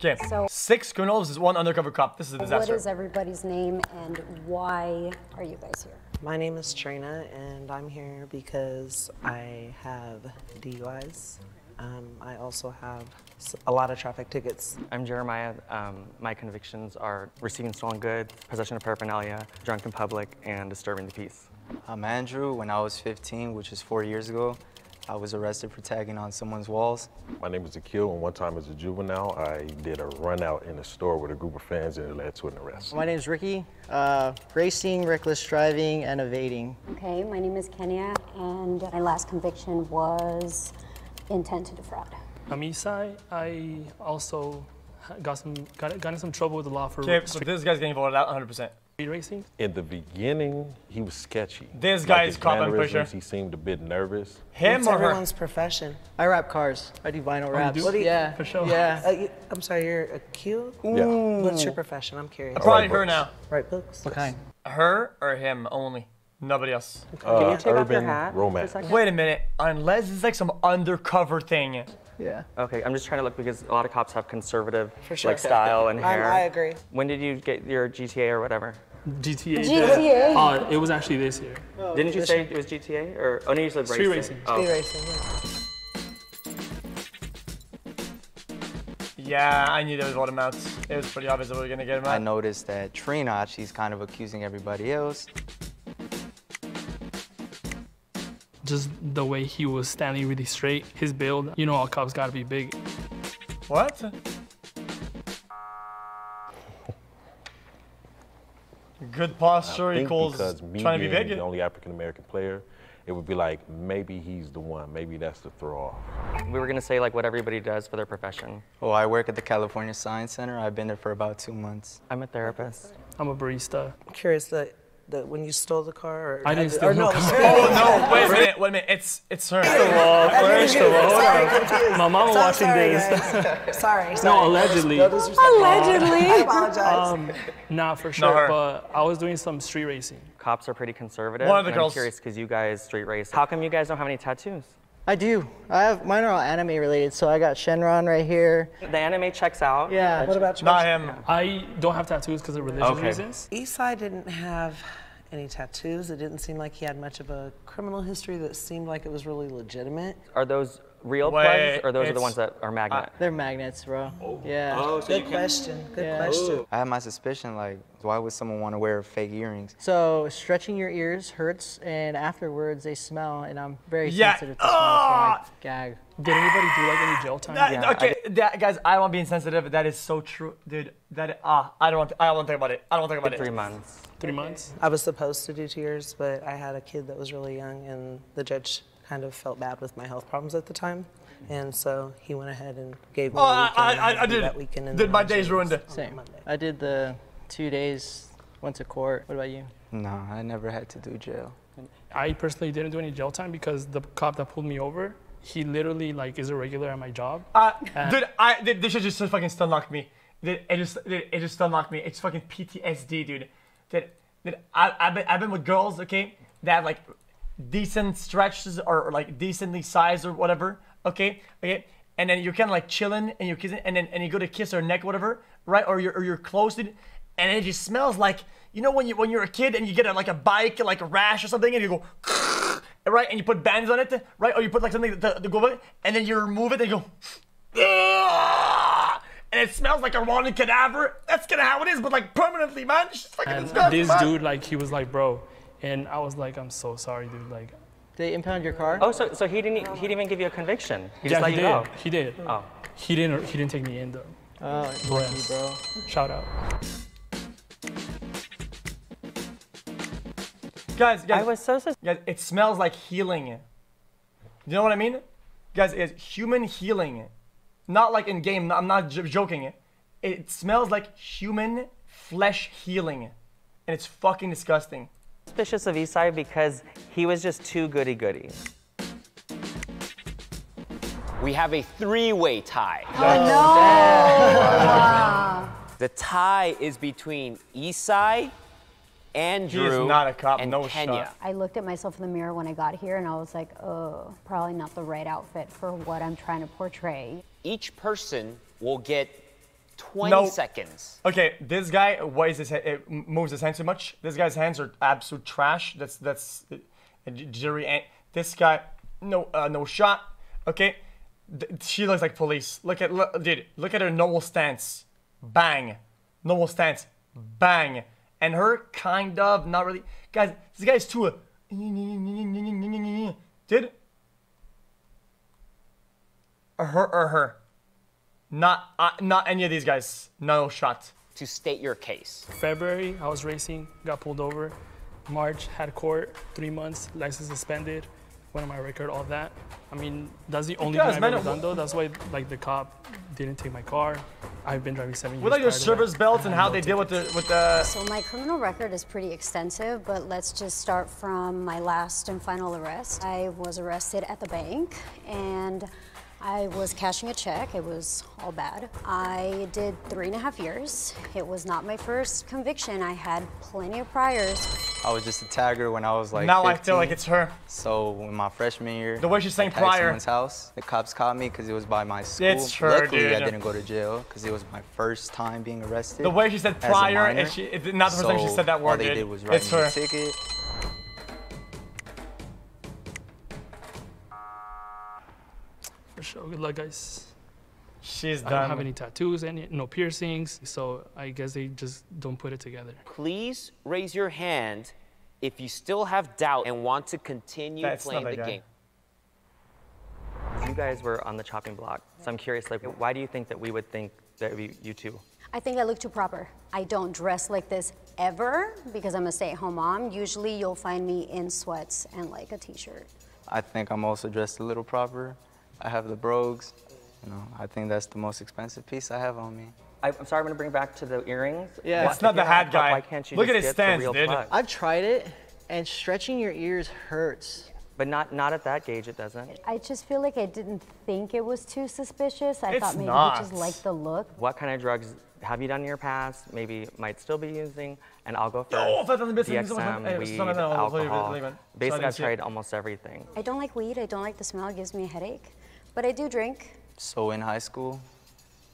Okay, So- six criminals is one undercover cop. This is a What disaster. is everybody's name and why are you guys here? My name is Trina, and I'm here because I have DUIs. Um, I also have a lot of traffic tickets. I'm Jeremiah. Um, my convictions are receiving stolen goods, possession of paraphernalia, drunk in public, and disturbing the peace. I'm Andrew. When I was 15, which is four years ago, I was arrested for tagging on someone's walls. My name is Akil, and one time as a juvenile, I did a run out in a store with a group of fans, and it led to an arrest. My name is Ricky. Uh, racing, reckless driving, and evading. Okay, my name is Kenya, and my last conviction was intent to defraud. I'm Isai. I also got some got, got in some trouble with the law for Okay, so this guy's getting voted out 100%. Racing. In the beginning, he was sketchy. This Like guy his is cop, I'm pretty sure. He seemed a bit nervous. Him It's or her? everyone's profession. I wrap cars. I do vinyl wraps. do? What do you- yeah, For sure. Yeah. Uh, you, I'm sorry, you're a Q? Yeah. What's your profession? I'm curious. Probably Write her now. Write books? What kind? Her or him only. Nobody else. Uh, you take off your urban hat for a romance. Wait a minute. Unless it's like some undercover thing. Yeah. Okay, I'm just trying to look because a lot of cops have conservative sure. like style and I- hair. I agree. When did you get your GTA or whatever? GTA. GTA? Uh, it was actually this year. Didn't you say it was GTA or oh no you said Street racing? racing. Oh. Speed racing, yeah. Yeah, I knew there was vote him out. It was pretty obvious that we were gonna get him I noticed that Trina, she's kind of accusing everybody else. Just the way he was standing really straight, his build. You know, all cops gotta be big. What? Good posture equals because me trying to be being big. the only African American player, it would be like maybe he's the one. Maybe that's the throw off. We were gonna say like what everybody does for their profession. Well, I work at the California Science Center. I've been there for about two months. I'm a therapist. I'm a barista. I'm curious that, that when you stole the car, or I didn't steal no car. Oh no! Wait a minute! Wait a minute! It's it's her. First of all, hold Sorry, on. confused. My mom So- watching sorry, this. guys. sorry, sorry. No, allegedly. No disrespect. Allegedly. I apologize. Um, nah, for her. sure. But I was doing some street racing. Cops are pretty conservative. One of the girls- I'm curious because you guys street race. How come you guys don't have any tattoos? I do. I have mine are all anime related. So I got Shenron right here. The anime checks out. Yeah. what about you? Not him. I don't have tattoos because of religious Okay. reasons. Isai didn't have any tattoos. It didn't seem like he had much of a criminal history that seemed like it was really legitimate. Are those real Wait, plugs or those are the ones that are magnet? They're magnets, bro. Yeah. Oh, Good question. Good Yeah. question. I have my suspicion, like, why would someone want to wear fake earrings? So stretching your ears hurts, and afterwards they smell, and I'm very Yeah. sensitive to smells, so Ah! I gag. Did anybody do like any jail time? That- Yeah, okay, that, guys, I don't want to be insensitive. That is so true, dude. That ah, I don't want. I don't want to think about it. I don't want to think about it. Three months. Three months. I was supposed to do tears, but I had a kid that was really young, and the judge kind of felt bad with my health problems at the time. And so he went ahead and gave me Oh, a I, weekend, I, I, I did. that weekend in Did my days ruined? Angeles Same. Monday. I did the two days, went to court. What about you? No, I never had to do jail. I personally didn't do any jail time because the cop that pulled me over, he literally like is a regular at my job. Uh, dude, I dude, this should just fucking stun lock me. Dude, it just dude, it just stun locked me. It's fucking PTSD, dude. Dude, dude I, I've been I've been with girls, okay, that like decent stretches or, or like decently sized or whatever, okay, okay, and then you're kind of like chilling and you're kissing, and then and you go to kiss her neck, whatever, right, or you're or you're close to, and it just smells like you know when you when you're a kid and you get a, like a bike like a rash or something and you go. Right, and you put bands on it, right? Or you put like something to, to go with it, and then you remove it and you go, "Ugh!" and it smells like a rotting cadaver. That's kind of how it is, but like permanently, man. It's just fucking And this man. dude, like, he was like, bro, and I was like, I'm so sorry, dude. Like, Did they impound your car? Oh, so, so he didn't he didn't even give you a conviction. He yeah, just let he you did. go. He did. Oh. He didn't. He didn't take me in though. Oh, lucky, bro. Shout out. guys, guys, I was so sus- guys, it smells like healing. Do You know what I mean? Guys, it's human healing. Not like in game, I'm not j- joking. It smells like human flesh healing. And it's fucking disgusting. Suspicious of Isai because he was just too goody goody. We have a three-way tie. Oh, oh, no. The tie is between Isai, Andrew, not a cop, and no Kenya. shot. I looked at myself in the mirror when I got here and I was like, oh, probably not the right outfit for what I'm trying to portray. Each person will get 20 No. seconds. Okay, this guy what is his uh, moves his hands too much. This guy's hands are absolute trash. That's that's uh, jury. And this guy, no uh, no shot. Okay, Th- she looks like police. Look at look, dude. Look at her normal stance. Bang, normal stance. Bang, and her kind of not really. Guys, this guy's too. Uh, dude. Or her or her. Not uh, not any of these guys. No shot. To state your case. February, I was racing, got pulled over. March, had court, three months, license suspended, went on my record, all that. I mean, that's the only Guys, thing I've ever done though. That's why like the cop didn't take my car. I've been driving seven years. What are your service that. belts and how no they deal with the with the? So my criminal record is pretty extensive, but let's just start from my last and final arrest. I was arrested at the bank and I was cashing a check. It was all bad. I did three and a half years. It was not my first conviction. I had plenty of priors. I was just a tagger when I was like now 15. I feel like it's her. So in my freshman year, The way she's saying I tagged prior. someone's house. The cops caught me because it was by my school. It's her, Luckily, I didn't go to jail because it was my first time being arrested. The way she said prior, and she it, not the first time she said that word. All they dude. did was write it's me her. a ticket. For sure. Good luck, guys. She's done. I don't have any tattoos, any no piercings, so I guess they just don't put it together. Please raise your hand if you still have doubt and want to continue That's not playing the guy. game. You guys were on the chopping block, so I'm curious, like, why do you think that we would think that we, you two? I think I look too proper. I don't dress like this ever because I'm a stay-at-home mom. Usually you'll find me in sweats and like a t-shirt. I think I'm also dressed a little proper. I have the brogues. You know, I think that's the most expensive piece I have on me. I, I'm sorry, I'm gonna bring back to the earrings. Yeah. Why- It's not the hat a cop, guy. Why can't you Look just at his get stance, the real dude. plug? I've tried it, and stretching your ears hurts. But not not at that gauge, it doesn't. I just feel like I didn't think it was too suspicious. I It's thought maybe not. he just liked the look. What kind of drugs have you done in your past? Maybe might still be using? And I'll go first. No, that doesn't make sense. DXM, weed, sorry, no, I'll leave it, alcohol. Basically, I've tried almost everything. I don't like weed. I don't like the smell. It gives me a headache. But I do drink. So in high school,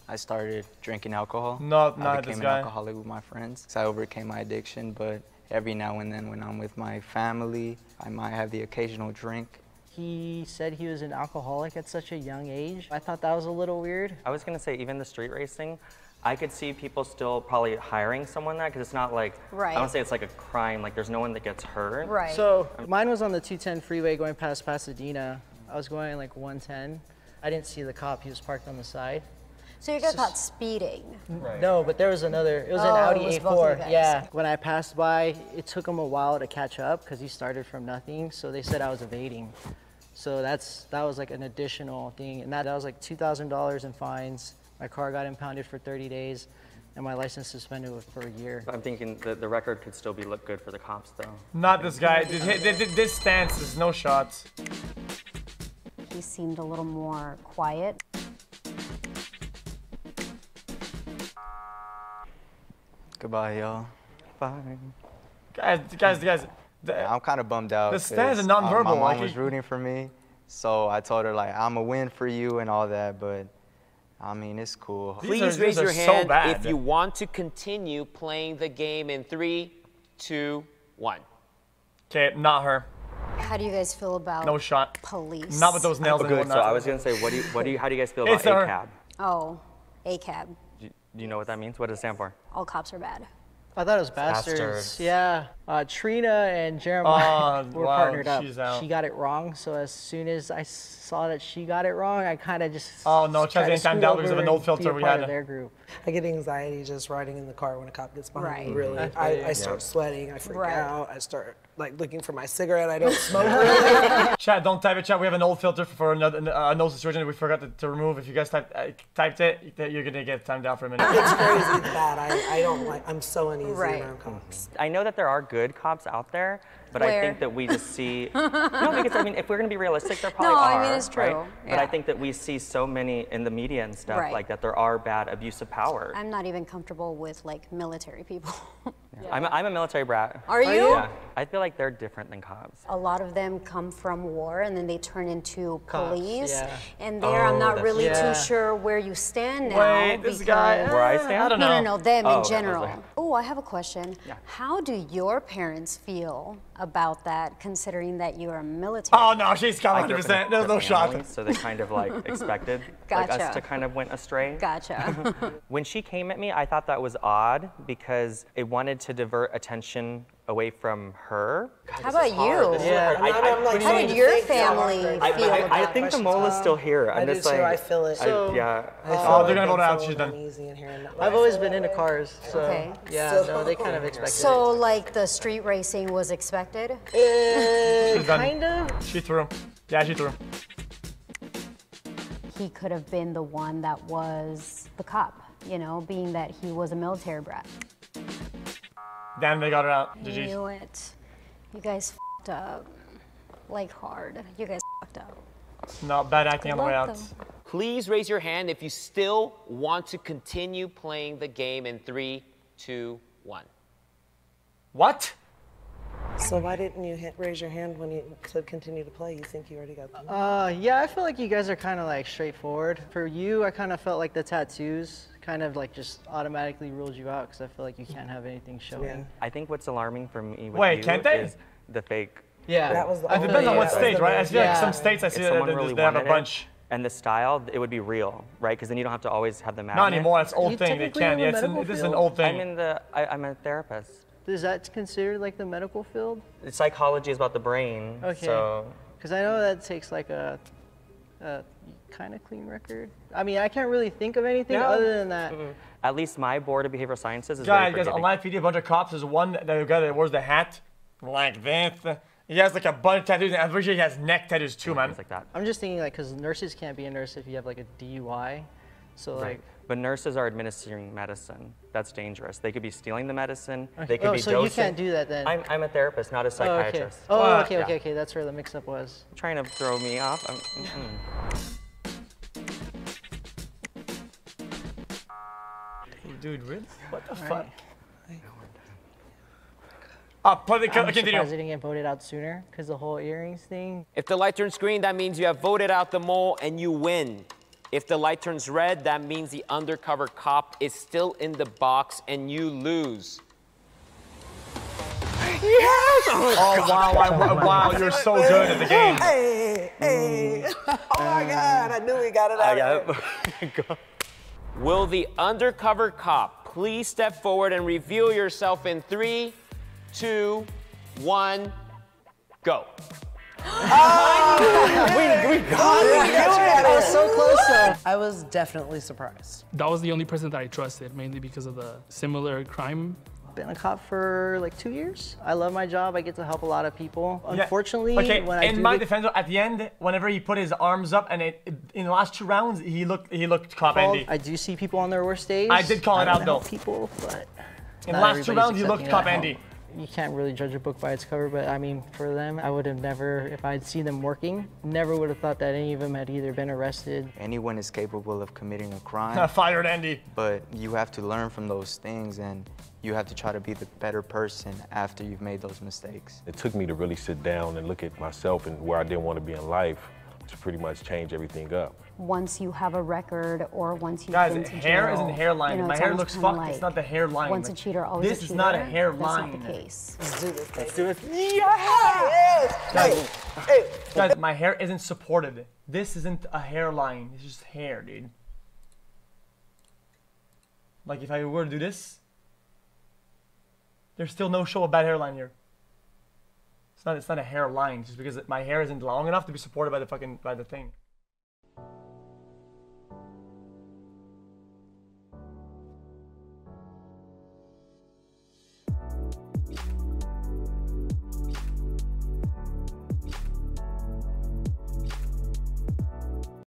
I started drinking alcohol. No, I not became an alcoholic with my friends. So I overcame my addiction, but every now and then when I'm with my family, I might have the occasional drink. He said he was an alcoholic at such a young age. I thought that was a little weird. I was gonna say, even the street racing, I could see people still probably hiring someone that because it's not like right. I don't say it's like a crime. Like there's no one that gets hurt. Right. So mine was on the 210 freeway going past Pasadena. I was going like 110. I didn't see the cop. He was parked on the side. So you got caught speeding. No, but there was another. It was Oh, an Audi was both of you A4. Yeah. When I passed by, it took him a while to catch up because he started from nothing. So they said I was evading. So that's that was like an additional thing, and that, that was like two thousand dollars in fines. My car got impounded for 30 days, and my license suspended for a year. I'm thinking that the record could still be look good for the cops though. Not this guy. Dude, hi- th- th- This stance is no shots. He seemed a little more quiet. Goodbye, y'all. Fine. Guys, guys, guys. the- I'm kind of bummed out. The stance is 'cause, uh, nonverbal, My mom like was rooting for me, so I told her like I'm a win for you and all that. But I mean, it's cool. These Please are- raise your are so hand if you want to continue playing the game in three, two, one. Okay, not her. How do you guys feel about No shot. police? Not with those nails Oh, good. So I was gonna say, what do you, what do you, how do you guys feel about It's our- ACAB? Oh, ACAB. Do, do you know what that means? What does it stand for? All cops are bad. I thought it was bastards. Bastards. Yeah. Uh, Trina and Jeremiah Oh, were wow, partnered up. she's out. She got it wrong, so as soon as I saw that she got it wrong, I kind of just. Oh, no, tried Chaz to ain't timed because of an old filter we had. of their group. I get anxiety just riding in the car when a cop gets behind me. Right. Really, I, I start sweating. I freak Right. out. I start like looking for my cigarette. I don't smoke. really. Chat, don't type it, chat. We have an old filter for another uh, an old situation we forgot to, to remove. If you guys type, uh, typed it, that you're gonna get timed out for a minute. it's crazy bad. I, I don't like. I'm so uneasy Right. around cops. I know that there are good cops out there, but I think that we just see. no, because I mean, if we're gonna be realistic, there probably No, are. I mean, it's Right? true. But I think that we see so many in the media and stuff Right. like that. There are bad abuse of power. I'm not even comfortable with like military people. I'm, a, I'm a military brat. Are you? Yeah. I feel like they're different than cops. A lot of them come from war and then they turn into Cops, police. yeah. And there, I'm Oh, not really. Yeah. too sure where you stand now. Wait, this guy. because- Where I stand? I don't know. no, no, no, them Oh, in okay, I was general. like- Oh, I have a question. Yeah. How do your parents feel about that, considering that you're a military? Oh no, she's got I 100. grew up in a percent There's no Christian shot. So they kind of like expected like us to kind of went astray. Gotcha. When she came at me, I thought that was odd because it wanted to divert attention away from her. How about you? Yeah. I'm not- I'm like, How trying did your family hard I, I- feel I, about I think the mole is still here. I'm I do just too, like, I feel it. I- So- yeah. I feel Oh, they're gonna I'm vote out, so she's done. uneasy in here. I've always been into cars, so Okay. yeah, no, they kind of expected So, like, the street racing was expected? it. She's done. kind of. She threw him. Yeah, she threw him. He could have been the one that was the cop, you know, being that he was a military brat. Damn, they got it out. I GG. knew it. You guys fed up. Like, hard. You guys fed up. Not bad acting on the way out. though. Please raise your hand if you still want to continue playing the game in three, two, one. What? So why didn't you hit, raise your hand when you said continue to play? You think you already got the Uh, yeah, I feel like you guys are kind of like straightforward. For you, I kind of felt like the tattoos kind of like just automatically ruled you out because I feel like you can't have anything showing. Yeah. I think what's alarming for me with Wait, you can't they? is the fake. Yeah. That was the It depends on what that stage, right? I main- feel like some states I see that they, really they have a bunch. it, and the style, it would be real, right? Because then you don't have to always have the magnet. Not anymore. It's old You thing. They can. have Yeah, it's an, medical this is an old thing. I'm in the. I, I'm a therapist. Is that considered like the medical field? Psychology is about the brain. Okay. So Because I know that takes like a, a kind of clean record. I mean, I can't really think of anything Yeah. other than that. at least my board of behavioral sciences is Guys, very guys, on forgiving. live video, a bunch of cops. There's one that guy that wears the hat like this. He has like a bunch of tattoos, and I'm pretty sure he has neck tattoos too, man. Things like that. I'm just thinking like, because nurses can't be a nurse if you have like a DUI. So like, But nurses are administering medicine. That's dangerous. They could be stealing the medicine. They could oh, be so dosing. you can't do that then. I'm, I'm a therapist, not a oh, okay. psychiatrist. Oh, Wow. okay, okay, Yeah. okay. That's where the mix-up was. Trying to throw me off. Dude, really? What the fuck? Ah, play the I'm continue. surprised I didn't get voted out sooner because the whole earrings thing. If the light turns green, that means you have voted out the mole and you win. If the light turns red, that means the undercover cop is still in the box and you lose. Yes! Oh wow, wow, wow, you're so good at the game. Hey, hey. Oh my God, I knew we got it out. I got Will the undercover cop please step forward and reveal yourself in three, two, one, go. Oh, we, we got it. Oh yeah, I was so close though. I was definitely surprised. That was the only person that I trusted, mainly because of the similar crime. Been a cop for like two years. I love my job. I get to help a lot of people. Yeah. Unfortunately, okay. when I in my defense, at the end, whenever he put his arms up, and it, in the last two rounds, he looked he looked cop called, Andy. I do see people on their worst days. I did call it out, though. People, but In the last two rounds, he looked cop Andy. help. Andy. You can't really judge a book by its cover, but I mean, for them, I would have never, if I'd seen them working, never would have thought that any of them had either been arrested. Anyone is capable of committing a crime, Fired Andy. but you have to learn from those things and you have to try to be the better person after you've made those mistakes. It took me to really sit down and look at myself and where I didn't want to be in life to pretty much change everything up. Once you have a record or once you've Guys, been to hair jail, isn't hairline. you know, my hair looks kinda fucked. Like, it's not the hairline. Once a cheater, always This a is not a hairline. That's not the case. Let's do this. Let's do it. Yes. Hey, hey. Guys, my hair isn't supported. This isn't a hairline. It's just hair, dude. Like if I were to do this, there's still no show of bad hairline here. It's not. It's not a hairline. Just because my hair isn't long enough to be supported by the fucking by the thing.